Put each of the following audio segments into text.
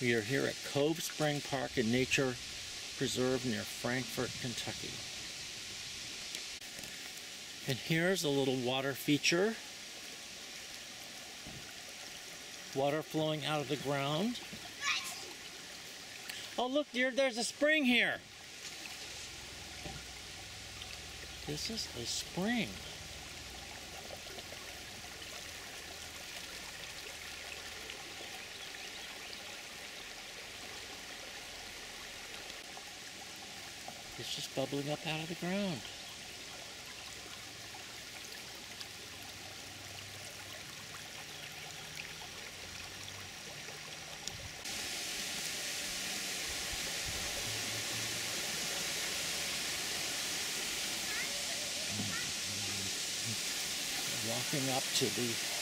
We are here at Cove Spring Park and Nature Preserve near Frankfort, Kentucky. And here's a little water feature. Water flowing out of the ground. Oh, look, dear, there's a spring here. This is a spring. Just bubbling up out of the ground. Walking up to the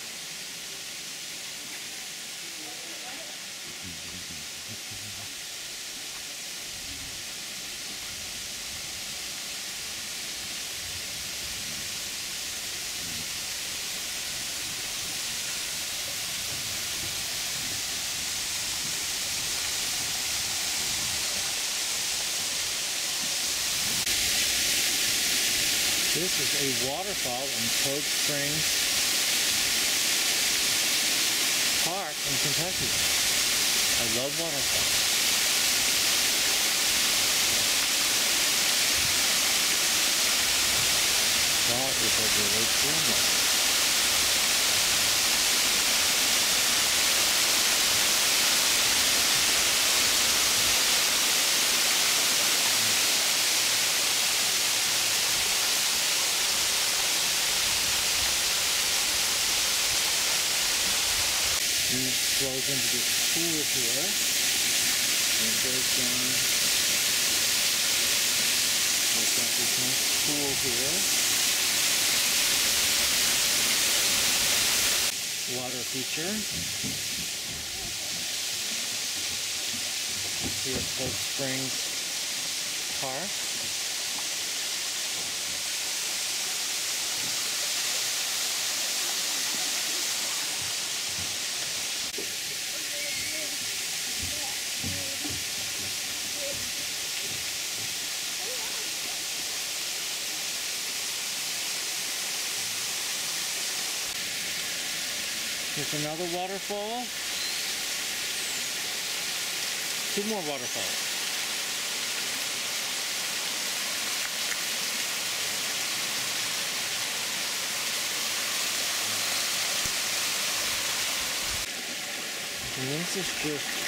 This is a waterfall in Cove Springs Park in Kentucky. I love waterfalls. That is a really cool one. Flows into this pool here. And goes down. We've got this nice pool here. Water feature. Here at Cove Springs Another waterfall. Two more waterfalls. And this is just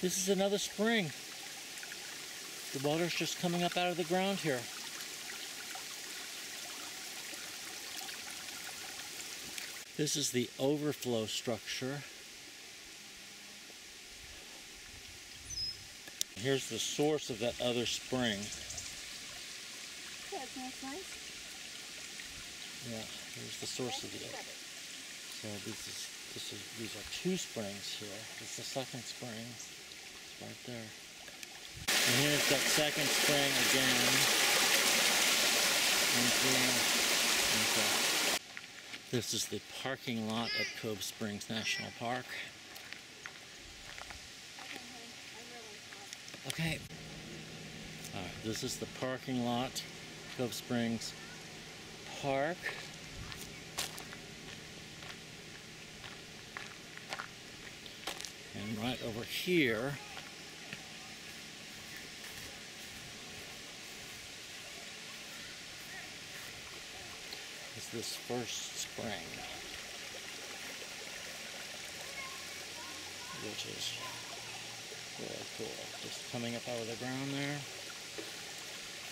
This is another spring. The water's just coming up out of the ground here. This is the overflow structure. Here's the source of that other spring. Yeah, nice. Yeah, here's the source of the other. So this is this is these are two springs here. It's the second spring. It's right there. And here's that second spring again. Emptying. Okay. This is the parking lot at Cove Springs National Park. Okay. All right, this is the parking lot, Cove Springs Park. And right over here is this first spring, which is really cool. Just coming up out of the ground there.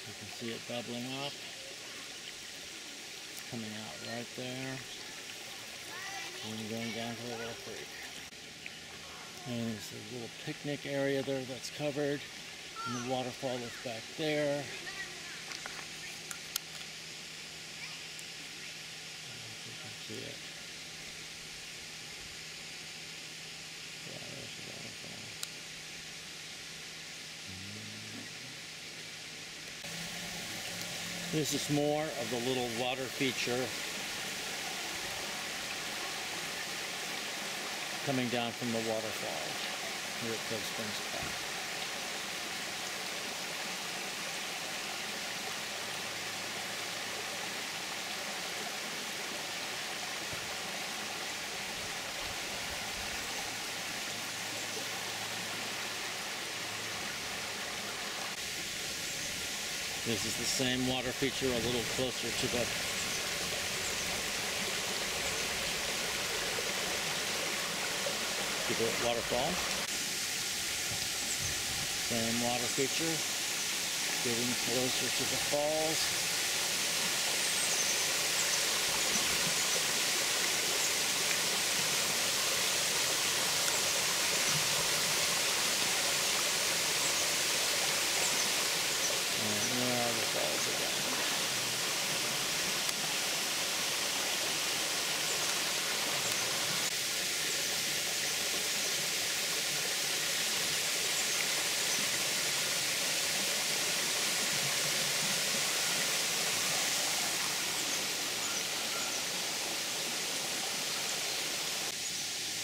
You can see it bubbling up. It's coming out right there. And going down to the little creek. And there's a little picnic area there that's covered. And the waterfall is back there. see it. Yeah, there's a mm. This is more of the little water feature coming down from the waterfall here at Cove Springs Park. This is the same water feature a little closer to the waterfall. Same water feature. Getting closer to the falls. And there are the falls again.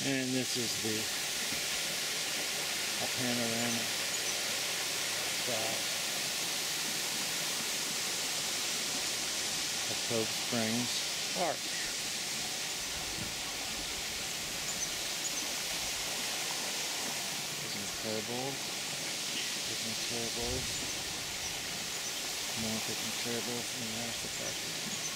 And this is the panorama of Cove Springs Park. Picking turtles, picking turtles, more picking turtles, and there's the park.